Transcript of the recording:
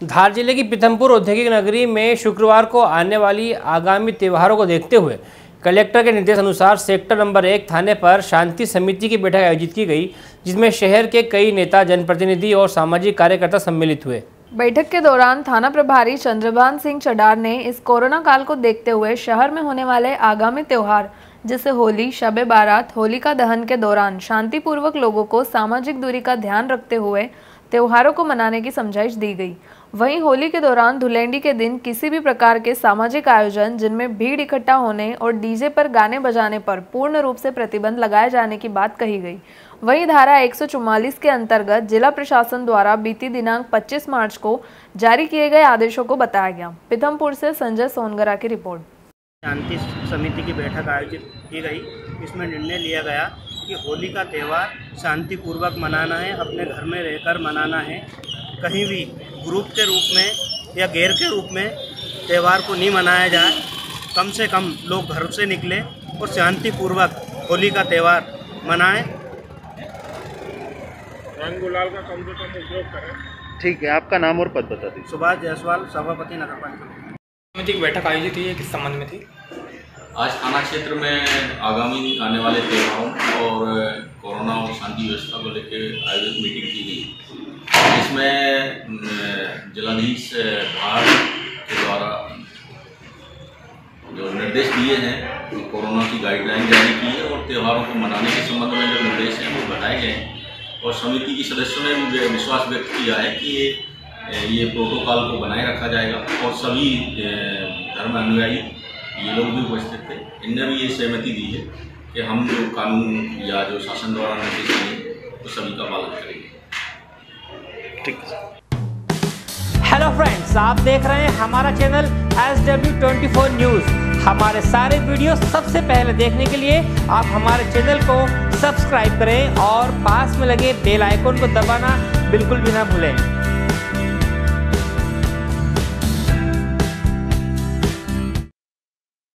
धार ज़िले की पीथमपुर औद्योगिक नगरी में शुक्रवार को आने वाली आगामी त्योहारों को देखते हुए कलेक्टर के निर्देश अनुसार सेक्टर नंबर एक थाने पर शांति समिति की बैठक आयोजित की गई, जिसमें शहर के कई नेता, जनप्रतिनिधि और सामाजिक कार्यकर्ता सम्मिलित हुए। बैठक के दौरान थाना प्रभारी चंद्रभान सिंह चडार ने इस कोरोना काल को देखते हुए शहर में होने वाले आगामी त्यौहार, जैसे होली, शब बारात, होलिका दहन के दौरान शांतिपूर्वक लोगों को सामाजिक दूरी का ध्यान रखते हुए त्योहारों को मनाने की समझाइश दी गई। वहीं होली के दौरान धुलेंडी के दिन किसी भी प्रकार के सामाजिक आयोजन, जिनमें भीड़ इकट्ठा होने और डीजे पर गाने बजाने पर पूर्ण रूप से प्रतिबंध लगाए जाने की बात कही गई। वहीं धारा 144 के अंतर्गत जिला प्रशासन द्वारा बीती दिनांक 25 मार्च को जारी किए गए आदेशों को बताया गया। पिथमपुर से संजय सोनगरा की रिपोर्ट। शांति समिति की बैठक आयोजित की गई। इसमें निर्णय लिया गया कि होली का त्यौहार शांतिपूर्वक मनाना है अपने घर में रहकर मनाना है। कहीं भी ग्रुप के रूप में या गैर के रूप में त्यौहार को नहीं मनाया जाए। कम से कम लोग घर से निकले और शांतिपूर्वक होली का त्यौहार मनाएँ। रंग गुलाल का कम से कम उपयोग करें। ठीक है आपका नाम और पद बता दीजिए। सुभाष जायसवाल सभापति नगर पालिका समिति की बैठक आयोजित हुई है किस संबंध में थी? आज थाना क्षेत्र में आगामी आने वाले त्योहारों और कोरोना और शांति व्यवस्था को लेकर आयोजित मीटिंग की गई। इसमें जिलाधीश धार के द्वारा जो निर्देश दिए हैं तो कोरोना की गाइडलाइन जारी की है और त्योहारों को मनाने के संबंध में जो निर्देश हैं वो बताए गए हैं। और समिति की सदस्यों ने भी विश्वास व्यक्त किया है कि ये प्रोटोकॉल को बनाए रखा जाएगा और सभी धर्म अनुयायी ये लोग भी उपस्थित थे। इनने भी ये सहमति दी है कि हम जो कानून या जो शासन द्वारा निर्देश दिए वो सभी का पालन करेंगे। ठीक हेलो फ्रेंड्स आप देख रहे हैं हमारा channel S W twenty four news हमारे सारे वीडियो सबसे पहले देखने के लिए आप हमारे चैनल को सब्सक्राइब करें और पास में लगे बेल आइकन को दबाना बिल्कुल भी ना भूलें।